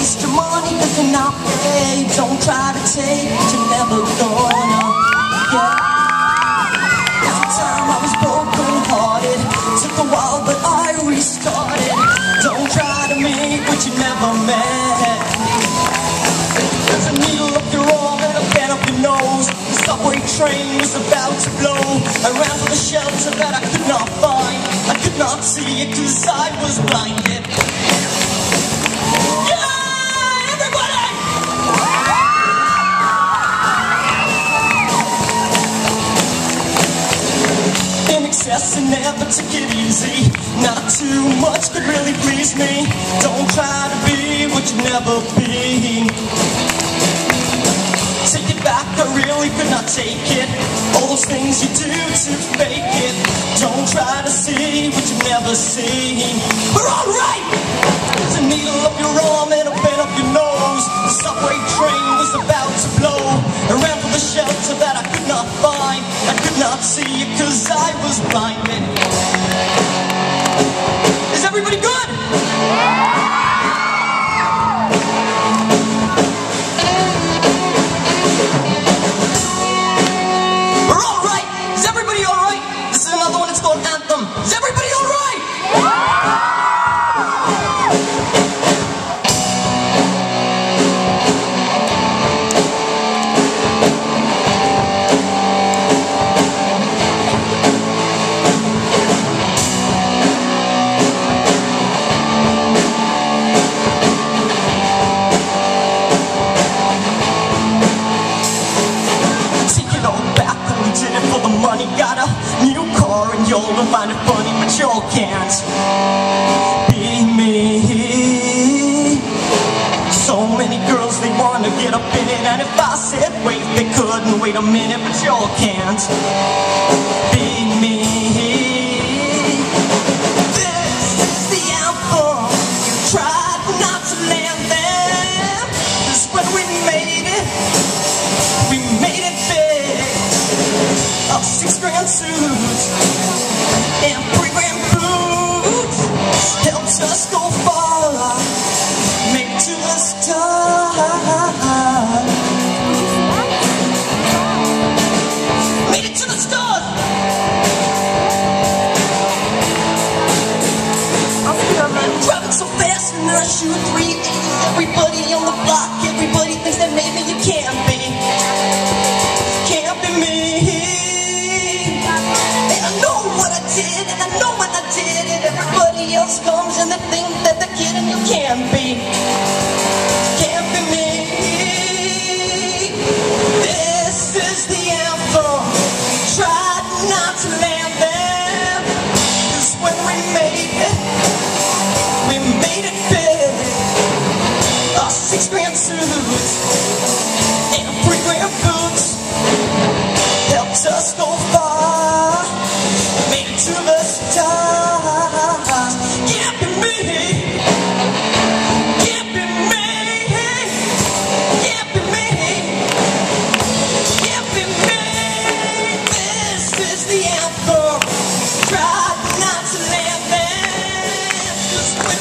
waste your money if you're not paid. Don't try to take what you're never gonna get. Time I was broken hearted, took a while but I restarted. Don't try to make what you never met. There's a needle up your arm and a up your nose. The subway train was about to blow. I ran for the shelter that I could not find. Not see it cause I was blinded. Yeah, everybody! in excess and never take it easy. Not too much could really please me. Don't try to be what you never be. Take it back, I really could not take it. All those things you do to fake see what you've never seen. We're alright! There's a needle up your arm and a pen up your nose. The subway train was about to blow. I ran for the shelter that I could not find. I could not see it cause I was blinded. Money. Got a new car and you'll find it funny, but you can't be me. So many girls, they wanna get up in it, and if I said wait, they couldn't wait a minute, but you can't be me. A six grand suit and three grand boots helped us go far. Made it to the stars. Made it to the stars. Driving so fast and I shoot 380. Everybody on the block, what I did, and I know when I did it. Everybody else comes and they think that they're kidding. You can't be.